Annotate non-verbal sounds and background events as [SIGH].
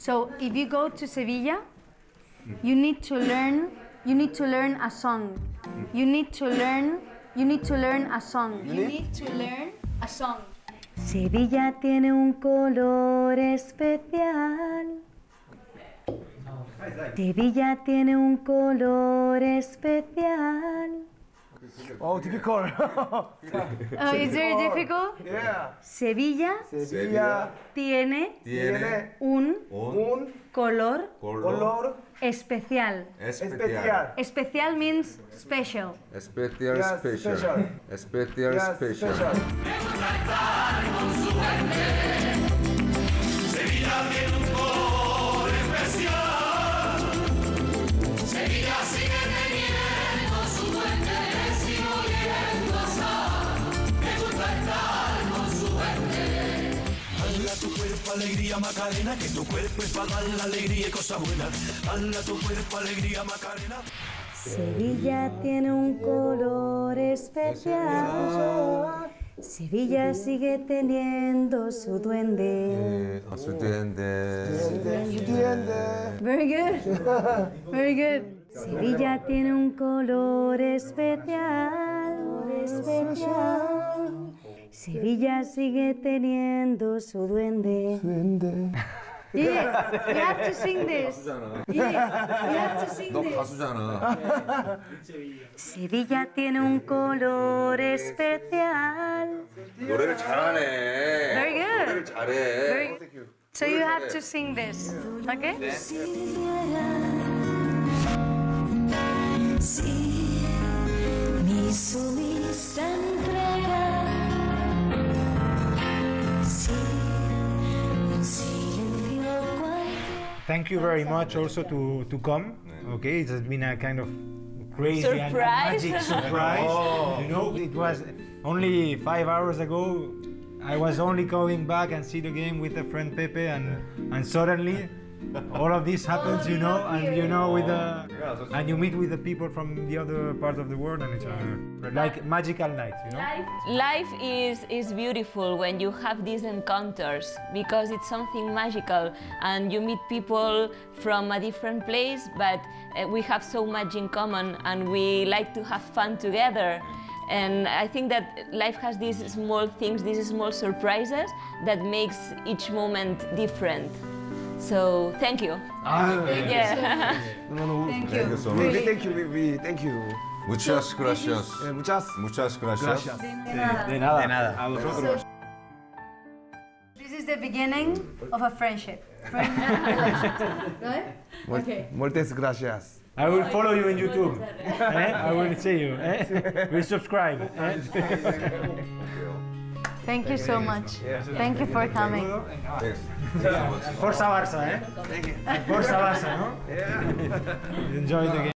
So if you go to Sevilla, you need to learn. You need to learn a song. You need to learn. You need to learn a song. You need to learn a song. Sevilla tiene un color especial. Sevilla tiene un color especial. Oh, difficult. [LAUGHS] Oh, is very difficult? [LAUGHS] yeah. Sevilla Sevilla tiene tiene un un color color especial. especial. Especial means special. Especial, Yes, special. special. Especial, special. special. Dale a tu cuerpo alegría Macarena, que tu cuerpo es para dar la alegría y cosas buenas. Dale a tu cuerpo alegría Macarena. Sevilla tiene un color especial. Sevilla sigue teniendo su duende. Eh, su duende. Entiende. Very good. Very good. Sevilla tiene un color especial. Especial. Sevilla sigue teniendo su duende. Duende. Yeah, you have to sing this. Yeah, you have to sing 너 this. 가수잖아. Sevilla tiene un color especial. 노래를 잘하네. Very good. 노래를 잘해. Very- So you have to sing this, okay? Sì, mi Thank you very much also to, to come. Okay, it has been a kind of crazy and Surprise. magic [LAUGHS] surprise. Oh. You know, it was only five hours ago. I was only going back and see the game with a friend Pepe, and and suddenly all of this happens. You know, and you know with the and you meet with the people from the other part of the world, and it's a, like magical night. You know. Life is, is beautiful when you have these encounters because it's something magical and you meet people from a different place, but uh, we have so much in common and we like to have fun together. And I think that life has these small things, these small surprises that makes each moment different. So thank you. Yeah. No, no. Thank Thank you you. so much. we thank you. We, we thank you. Muchas gracias. Eh, muchas Muchas gracias. gracias. De nada. De nada. A vosotros. This is the beginning of a friendship. [LAUGHS] right? Mol- Okay. Moltes gracias. I will follow you in YouTube. [LAUGHS] eh? I will see you. Eh? [LAUGHS] We subscribe. Eh? Thank you so much. Thank you for coming. Thanks. Forza Barça, eh? Forza Barça, no? Enjoy the game.